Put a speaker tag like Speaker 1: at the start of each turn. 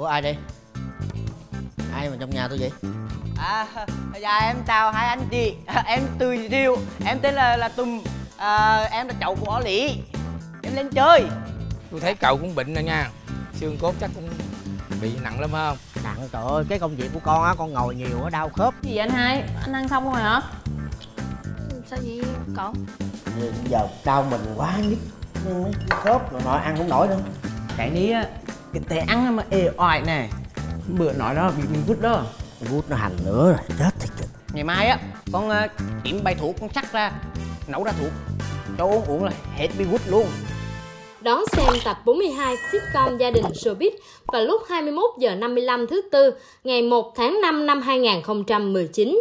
Speaker 1: ủa ai đây? Ai mà trong nhà tôi vậy?
Speaker 2: À, dạ em chào hai anh chị. Em từ Diệu Em tên là là Tùng. À, Em là cháu của Lý. Em lên chơi.
Speaker 3: Tôi thấy cậu cũng bệnh rồi nha. Xương cốt chắc cũng bị nặng lắm phải không?
Speaker 1: Nặng trời ơi cái công việc của con á con ngồi nhiều á đau khớp.
Speaker 4: Gì vậy anh hai? Anh ăn xong rồi hả?
Speaker 5: Sao vậy cậu?
Speaker 1: Giờ đau mình quá nhức mấy cái khớp rồi nọ ăn không nổi nữa.
Speaker 2: Cái này á Cái tay ăn mà ê oải nè. Bữa nói đó bị bị vứt đó.
Speaker 1: Gút nó hành nữa rồi chết thiệt kìa
Speaker 2: Ngày mai á Con uh, kiểm bài thuốc con chắc ra Nấu ra thuốc. Cho uống uống là hết bị vứt luôn.
Speaker 6: Đón xem tập 42 sitcom Gia đình Showbiz vào lúc 21 giờ 55 thứ tư ngày 1 tháng 5 năm 2019.